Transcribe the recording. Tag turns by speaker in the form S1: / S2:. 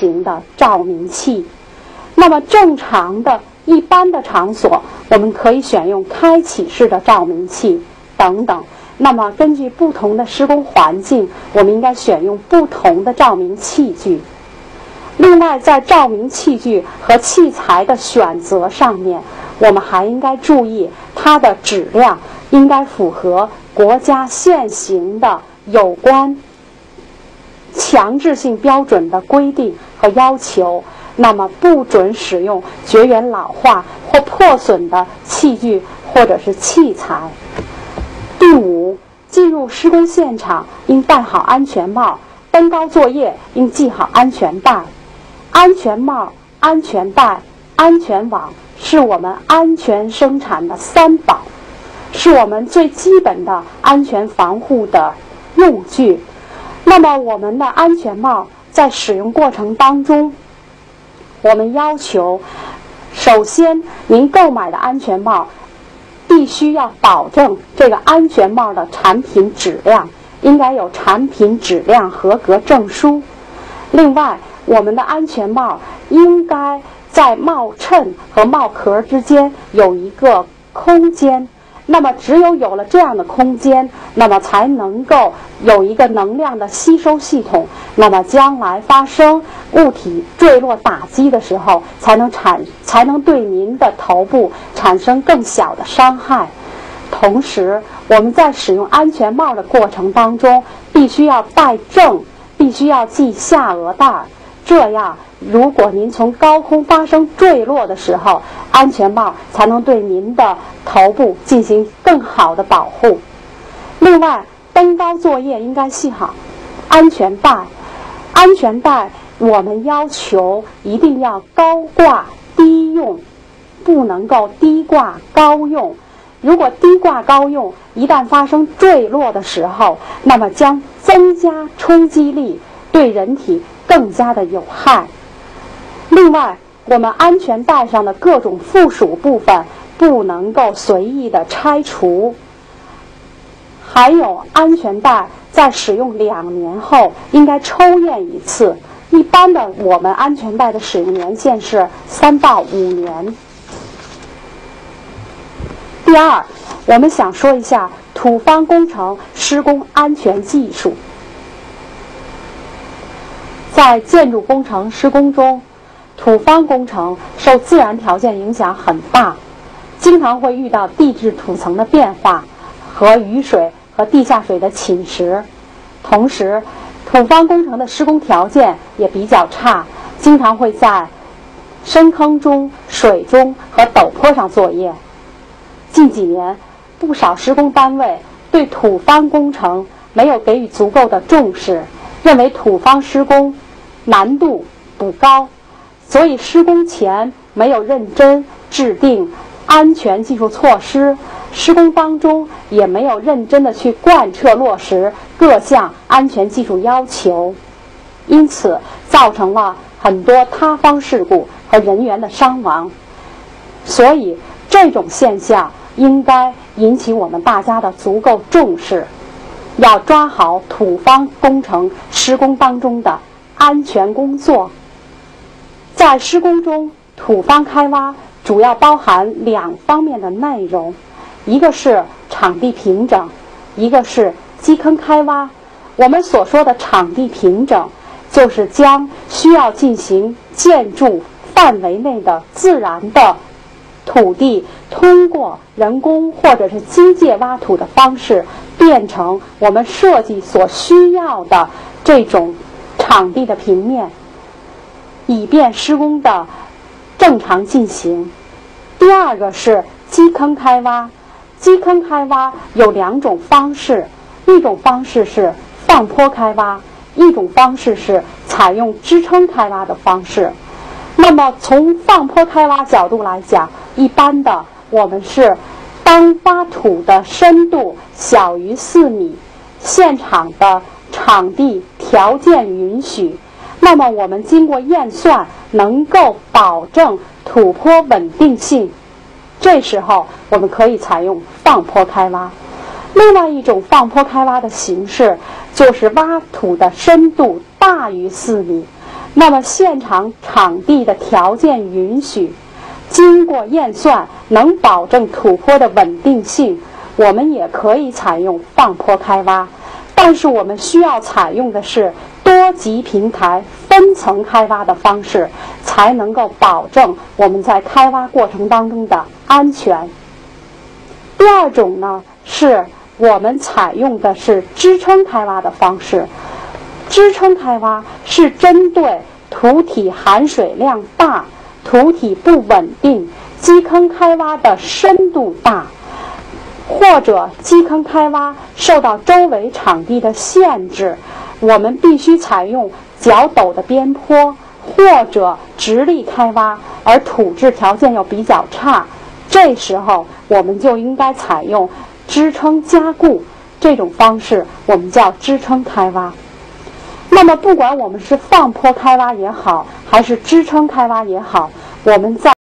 S1: 型的照明器。那么正常的一般的场所，我们可以选用开启式的照明器等等。那么根据不同的施工环境，我们应该选用不同的照明器具。另外，在照明器具和器材的选择上面，我们还应该注意它的质量应该符合国家现行的有关强制性标准的规定和要求。那么，不准使用绝缘老化或破损的器具或者是器材。第五，进入施工现场应戴好安全帽，登高作业应系好安全带。安全帽、安全带、安全网是我们安全生产的三宝，是我们最基本的安全防护的用具。那么，我们的安全帽在使用过程当中，我们要求，首先您购买的安全帽。必须要保证这个安全帽的产品质量，应该有产品质量合格证书。另外，我们的安全帽应该在帽衬和帽壳之间有一个空间。那么，只有有了这样的空间，那么才能够有一个能量的吸收系统。那么，将来发生物体坠落打击的时候，才能产才能对您的头部产生更小的伤害。同时，我们在使用安全帽的过程当中，必须要戴正，必须要系下颚带儿，这样。如果您从高空发生坠落的时候，安全帽才能对您的头部进行更好的保护。另外，登高作业应该系好安全带。安全带我们要求一定要高挂低用，不能够低挂高用。如果低挂高用，一旦发生坠落的时候，那么将增加冲击力，对人体更加的有害。另外，我们安全带上的各种附属部分不能够随意的拆除。还有，安全带在使用两年后应该抽验一次。一般的，我们安全带的使用年限是三到五年。第二，我们想说一下土方工程施工安全技术。在建筑工程施工中。土方工程受自然条件影响很大，经常会遇到地质土层的变化和雨水和地下水的侵蚀。同时，土方工程的施工条件也比较差，经常会在深坑中、水中和陡坡上作业。近几年，不少施工单位对土方工程没有给予足够的重视，认为土方施工难度不高。所以施工前没有认真制定安全技术措施，施工当中也没有认真的去贯彻落实各项安全技术要求，因此造成了很多塌方事故和人员的伤亡。所以这种现象应该引起我们大家的足够重视，要抓好土方工程施工当中的安全工作。在施工中，土方开挖主要包含两方面的内容，一个是场地平整，一个是基坑开挖。我们所说的场地平整，就是将需要进行建筑范围内的自然的土地，通过人工或者是机械挖土的方式，变成我们设计所需要的这种场地的平面。以便施工的正常进行。第二个是基坑开挖，基坑开挖有两种方式，一种方式是放坡开挖，一种方式是采用支撑开挖的方式。那么从放坡开挖角度来讲，一般的我们是当挖土的深度小于四米，现场的场地条件允许。那么我们经过验算，能够保证土坡稳定性，这时候我们可以采用放坡开挖。另外一种放坡开挖的形式，就是挖土的深度大于四米，那么现场场地的条件允许，经过验算能保证土坡的稳定性，我们也可以采用放坡开挖。但是我们需要采用的是多级平台分层开挖的方式，才能够保证我们在开挖过程当中的安全。第二种呢，是我们采用的是支撑开挖的方式。支撑开挖是针对土体含水量大、土体不稳定、基坑开挖的深度大。或者基坑开挖受到周围场地的限制，我们必须采用较陡的边坡，或者直立开挖，而土质条件又比较差，这时候我们就应该采用支撑加固这种方式，我们叫支撑开挖。那么，不管我们是放坡开挖也好，还是支撑开挖也好，我们在